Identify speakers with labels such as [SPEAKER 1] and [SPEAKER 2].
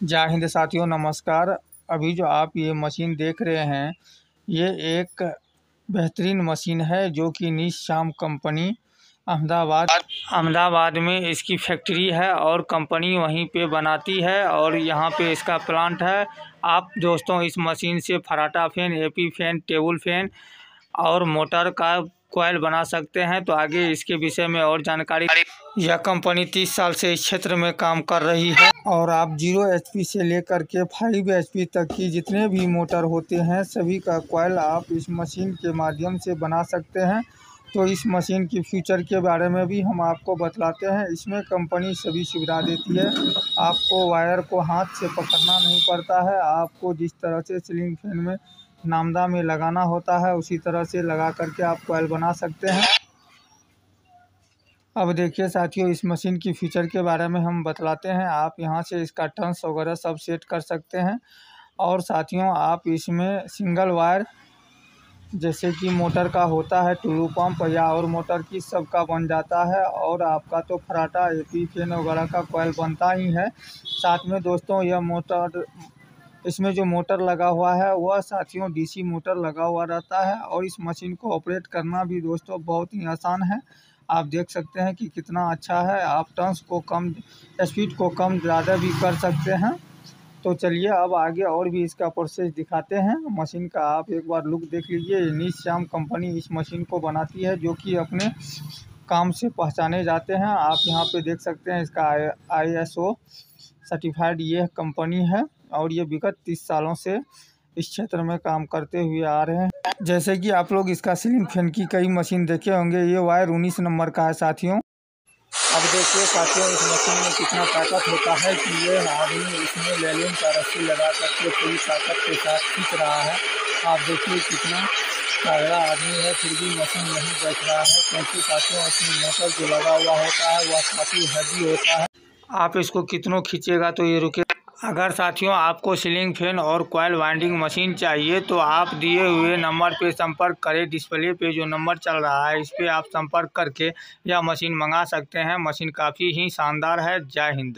[SPEAKER 1] जय हिंद साथियों, नमस्कार। अभी जो आप ये मशीन देख रहे हैं, ये एक बेहतरीन मशीन है जो कि निशाम कंपनी अहमदाबाद अहमदाबाद में इसकी फैक्ट्री है और कंपनी वहीं पे बनाती है और यहाँ पे इसका प्लांट है। आप दोस्तों, इस मशीन से फराटा fan, AP fan, table fan और मोटर का कोयल बना सकते हैं तो आगे इसके विषय में और जानकारी। यह कंपनी 30 साल से इस क्षेत्र में काम कर रही है और आप ज़ीरो एचपी से लेकर के फाइव एचपी तक की जितने भी मोटर होते हैं, सभी का कोयल आप इस मशीन के माध्यम से बना सकते हैं। तो इस मशीन की फ्यूचर के बारे में भी हम आपको बतलाते हैं। इसमें कंपनी सभी सुविधा देती है। आपको वायर को हाथ से पकड़ना नहीं पड़ता है। आपको जिस तरह से सीलिंग फ़ैन में नामदा में लगाना होता है, उसी तरह से लगा करके आप कोयल बना सकते हैं। अब देखिए साथियों, इस मशीन की फीचर के बारे में हम बतलाते हैं। आप यहाँ से इसका टर्न्स वगैरह सब सेट कर सकते हैं। और साथियों, आप इसमें सिंगल वायर जैसे कि मोटर का होता है, टुलू पंप या और मोटर की सबका बन जाता है। और आपका तो फराटा ए पी फ़ैन वगैरह का कोयल बनता ही है। साथ में दोस्तों, यह मोटर इसमें जो मोटर लगा हुआ है, वह साथियों डीसी मोटर लगा हुआ रहता है और इस मशीन को ऑपरेट करना भी दोस्तों बहुत ही आसान है। आप देख सकते हैं कि कितना अच्छा है। आप टर्न्स को कम, स्पीड को कम ज़्यादा भी कर सकते हैं। तो चलिए अब आगे और भी इसका प्रोसेस दिखाते हैं। मशीन का आप एक बार लुक देख लीजिए। नीच श्याम कंपनी इस मशीन को बनाती है, जो कि अपने काम से पहचाने जाते हैं। आप यहाँ पे देख सकते हैं इसका आई एस सर्टिफाइड ये कंपनी है। और ये विगत तीस सालों से इस क्षेत्र में काम करते हुए आ रहे हैं। जैसे कि आप लोग इसका सीलिंग फ़ैन की कई मशीन देखे होंगे, ये वायर उन्नीस नंबर का है साथियों। अब देखिए साथियों, इस मशीन में कितना ताकत होता है कि ये आदमी इसमें लेलिन का रस्सी लगा करके पूरी ताकत के साथ खींच रहा है। आप देखिए कितना तगड़ा आदमी है, फिर भी मशीन नहीं बच रहा है, क्योंकि साथियों इसमें मोटर जो लगा हुआ होता है, वह काफ़ी हैवी होता है। आप इसको कितनों खींचेगा तो ये रुके। अगर साथियों, आपको सीलिंग फ़ैन और कॉयल वाइंडिंग मशीन चाहिए तो आप दिए हुए नंबर पर संपर्क करें। डिस्प्ले पे जो नंबर चल रहा है, इस पर आप संपर्क करके यह मशीन मंगा सकते हैं। मशीन काफ़ी ही शानदार है। जय हिंद।